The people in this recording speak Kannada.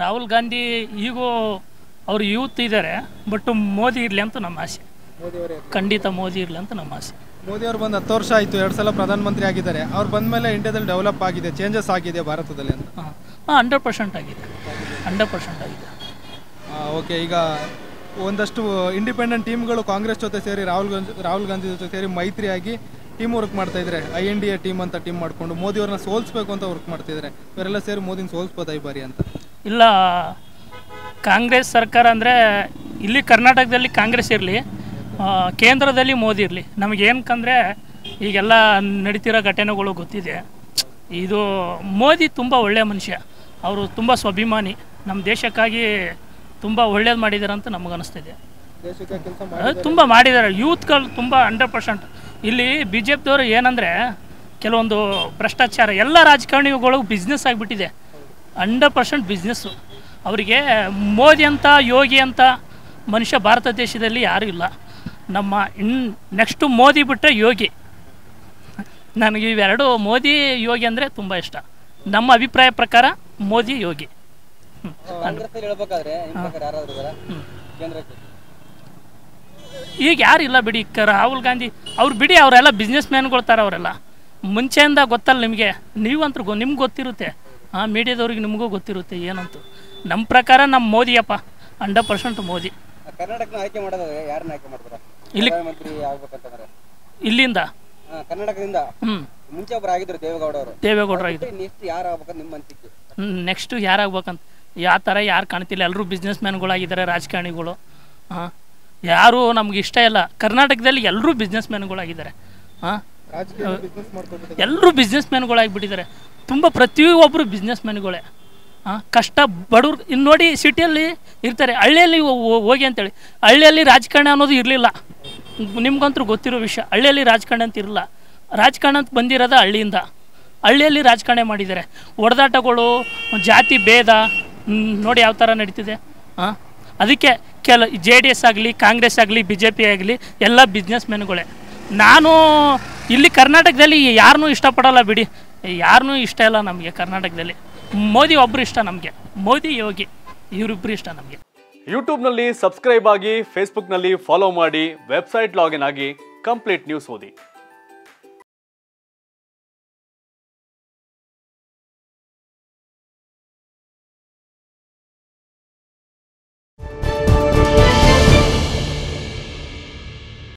ರಾಹುಲ್ ಗಾಂಧಿ ಈಗೂ ಅವರು ಯೂತ್ ಇದ್ದಾರೆ ಬಟ್ ಮೋದಿ ಇರಲಿ ಅಂತ ನಮ್ಮ ಆಸೆ. ಖಂಡಿತ ಮೋದಿ ಇರಲಿ ಅಂತ ನಮ್ಮ ಆಸೆ. ಮೋದಿ ಅವರು ಬಂದು ಹತ್ತು ವರ್ಷ ಆಯಿತು ಎರಡು ಸಲ ಪ್ರಧಾನಮಂತ್ರಿ ಆಗಿದ್ದಾರೆ. ಅವ್ರು ಬಂದ ಮೇಲೆ ಇಂಡಿಯಾದಲ್ಲಿ ಡೆವಲಪ್ ಆಗಿದೆ ಚೇಂಜಸ್ ಆಗಿದೆ ಭಾರತದಲ್ಲಿ ಅಂತ. ಹಾಂ ಹಾಂ ಹಂಡ್ರೆಡ್ ಪರ್ಸೆಂಟ್ ಆಗಿದೆ. ಹಂಡ್ರೆಡ್ ಪರ್ಸೆಂಟ್ ಆಗಿದೆ. ಓಕೆ ಈಗ ಒಂದಷ್ಟು ಇಂಡಿಪೆಂಡೆಂಟ್ ಟೀಮ್ಗಳು ಕಾಂಗ್ರೆಸ್ ಜೊತೆ ಸೇರಿ ರಾಹುಲ್ ಗಾಂಧಿ ರಾಹುಲ್ ಗಾಂಧಿ ಜೊತೆ ಸೇರಿ ಮೈತ್ರಿಯಾಗಿ ಟೀಮ್ ವರ್ಕ್ ಮಾಡ್ತಾ ಇದ್ದಾರೆ I N D A team ಅಂತ ಟೀಮ್ ಮಾಡಿಕೊಂಡು ಮೋದಿ ಅವ್ರನ್ನ ಸೋಲ್ಸ್ಬೇಕು ಅಂತ ವರ್ಕ್ ಮಾಡ್ತಿದ್ದಾರೆ ಇವರೆಲ್ಲ ಸೇರಿ ಮೋದಿನ ಸೋಲ್ಸ್ಬೋದಾ ಈ ಬಾರಿ ಅಂತ? ಇಲ್ಲ ಕಾಂಗ್ರೆಸ್ ಸರ್ಕಾರ ಅಂದರೆ ಇಲ್ಲಿ ಕರ್ನಾಟಕದಲ್ಲಿ ಕಾಂಗ್ರೆಸ್ ಇರಲಿ ಕೇಂದ್ರದಲ್ಲಿ ಮೋದಿ ಇರಲಿ. ನಮಗೇನಕ್ಕಂದರೆ ಈಗೆಲ್ಲ ನಡೀತಿರೋ ಘಟನೆಗಳು ಗೊತ್ತಿದೆ. ಇದು ಮೋದಿ ತುಂಬ ಒಳ್ಳೆಯ ಮನುಷ್ಯ. ಅವರು ತುಂಬ ಸ್ವಾಭಿಮಾನಿ. ನಮ್ಮ ದೇಶಕ್ಕಾಗಿ ತುಂಬ ಒಳ್ಳೇದು ಮಾಡಿದ್ದಾರೆ ಅಂತ ನಮಗೆ ಅನಿಸ್ತಿದೆ. ದೇಶಕ್ಕೆ ಕೆಲಸ ಅದು ತುಂಬ ಮಾಡಿದ್ದಾರೆ ಯೂತ್ಗಳು ತುಂಬ ಹಂಡ್ರೆಡ್ ಪರ್ಸೆಂಟ್ ಇಲ್ಲಿ ಬಿ ಜೆ ಪಿದವರು ಏನಂದರೆ ಕೆಲವೊಂದು ಭ್ರಷ್ಟಾಚಾರ ಎಲ್ಲ ರಾಜಕಾರಣಿಗಳು ಬಿಸ್ನೆಸ್ ಆಗಿಬಿಟ್ಟಿದೆ. Hundred percent business. ಅವರಿಗೆ ಮೋದಿ ಅಂತ ಯೋಗಿ ಅಂತ ಮನುಷ್ಯ ಭಾರತ ದೇಶದಲ್ಲಿ ಯಾರೂ ಇಲ್ಲ. ನಮ್ಮ ಇನ್ ನೆಕ್ಸ್ಟು ಮೋದಿ ಬಿಟ್ಟರೆ ಯೋಗಿ. ನನಗೆ ಇವೆರಡು ಮೋದಿ ಯೋಗಿ ಅಂದರೆ ತುಂಬ ಇಷ್ಟ. ನಮ್ಮ ಅಭಿಪ್ರಾಯ ಪ್ರಕಾರ ಮೋದಿ ಯೋಗಿ? ಈಗ ಯಾರು ಇಲ್ಲ ಬಿಡಿ ರಾಹುಲ್ ಗಾಂಧಿ. ಅವ್ರು ಬಿಡಿ ಅವರೆಲ್ಲ ಬಿಸ್ನೆಸ್ ಮ್ಯಾನ್ಗಳ್ತಾರೆ ಥರ ಅವರೆಲ್ಲ ಮುಂಚೆಯಿಂದ ಗೊತ್ತಲ್ಲ ನಿಮಗೆ. ನೀವಂತೂ ಗೊ ನಿಮ್ಗೆ ಗೊತ್ತಿರುತ್ತೆ. ಹಾಂ ಮೀಡಿಯಾದವ್ರಿಗೆ ನಿಮಗೂ ಗೊತ್ತಿರುತ್ತೆ ಏನಂತ. ನಮ್ಮ ಪ್ರಕಾರ ನಮ್ಮ ಮೋದಿಯಪ್ಪ ಹಂಡ್ರೆಡ್ ಪರ್ಸೆಂಟ್ ಮೋದಿ. ಕರ್ನಾಟಕನ ಆಯ್ಕೆ ಮಾಡೋದಾದ್ರೆ ಯಾರನ್ನ ಆಯ್ಕೆ ಮಾಡ್ತಾರ? ಇಲ್ಲಿ- ಆಗ್ಬೇಕಂತಂದ್ರೆ? ಇಲ್ಲಿಂದ. ಕರ್ನಾಟಕದಿಂದ? ಮುಂಚೆ ಒಬ್ರು ಆಗಿದ್ರು ದೇವೇಗೌಡ ಅವರು. ಆಗಿದ್ರು. ನೆಕ್ಸ್ಟ್ ಯಾರು ಆಗ್ಬೇಕಂತ ನಿಮ್ಮ ಅನಿಸಿಕೆ? ನೆಕ್ಸ್ಟು ಯಾರಾಗ್ಬೇಕಂತ ಯಾವ ಥರ ಯಾರು ಕಾಣ್ತಿಲ್ಲ. ಎಲ್ಲರೂ ಬಿಸ್ನೆಸ್ ಮ್ಯಾನ್ಗಳಾಗಿದ್ದಾರೆ ರಾಜಕಾರಣಿಗಳು. ಹಾಂ ಯಾರು ನಮ್ಗೆ ಇಷ್ಟ ಇಲ್ಲ. ಕರ್ನಾಟಕದಲ್ಲಿ ಎಲ್ಲರೂ ಬಿಸ್ನೆಸ್ ಮ್ಯಾನ್ಗಳಾಗಿದ್ದಾರೆ ಹಾಂ ಎಲ್ಲರೂ ಬಿಸ್ನೆಸ್ ಮ್ಯಾನ್ಗಳಾಗಿಬಿಟ್ಟಿದ್ದಾರೆ ತುಂಬ ಪ್ರತಿಯೊಬ್ಬರು ಬಿಸ್ನೆಸ್ ಮ್ಯಾನ್ಗಳೇ ಕಷ್ಟ ಬಡವ್ರು, ಇನ್ನು ನೋಡಿ ಸಿಟಿಯಲ್ಲಿ ಇರ್ತಾರೆ. ಹಳ್ಳಿಯಲ್ಲಿ ಹೋಗಿ ಅಂತೇಳಿ. ಹಳ್ಳಿಯಲ್ಲಿ ರಾಜಕಾರಣ ಅನ್ನೋದು ಇರಲಿಲ್ಲ. ನಿಮ್ಗಂತೂ ಗೊತ್ತಿರೋ ವಿಷಯ. ಹಳ್ಳಿಯಲ್ಲಿ ರಾಜಕಾರಣ ಅಂತ ಇರಲಿಲ್ಲ. ರಾಜಕಾರಣ ಅಂತ ಬಂದಿರೋದು ಹಳ್ಳಿಯಿಂದ. ಹಳ್ಳಿಯಲ್ಲಿ ರಾಜಕಾರಣ ಮಾಡಿದ್ದಾರೆ. ಹೊಡೆದಾಟಗಳು ಜಾತಿ ಭೇದ ನೋಡಿ ಯಾವ ಥರ ನಡೀತಿದೆ. ಹಾಂ ಅದಕ್ಕೆ ಕೆಲ ಜೆ ಡಿ ಎಸ್ ಆಗಲಿ, ಕಾಂಗ್ರೆಸ್ ಆಗಲಿ ಬಿ ಜೆ ಪಿ ಆಗಲಿ ಎಲ್ಲ ಬಿಸ್ನೆಸ್ ಮ್ಯಾನ್ಗಳೇ ನಾನು ಇಲ್ಲಿ ಕರ್ನಾಟಕದಲ್ಲಿ ಯಾರನ್ನೂ ಇಷ್ಟಪಡಲ್ಲ ಬಿಡಿ. ಯಾರನ್ನೂ ಇಷ್ಟ ಇಲ್ಲ ನಮಗೆ ಕರ್ನಾಟಕದಲ್ಲಿ. ಮೋದಿ ಒಬ್ಬರು ಇಷ್ಟ ನಮಗೆ. ಮೋದಿ, ಯೋಗಿ ಇವರಿಬ್ಬರು ಇಷ್ಟ ನಮಗೆ. ಯೂಟ್ಯೂಬ್ನಲ್ಲಿ ಸಬ್ಸ್ಕ್ರೈಬ್ ಆಗಿ, ಫೇಸ್ಬುಕ್ನಲ್ಲಿ ಫಾಲೋ ಮಾಡಿ, ವೆಬ್ಸೈಟ್ ಲಾಗಿನ್ ಆಗಿ, ಕಂಪ್ಲೀಟ್ ನ್ಯೂಸ್ ಓದಿ.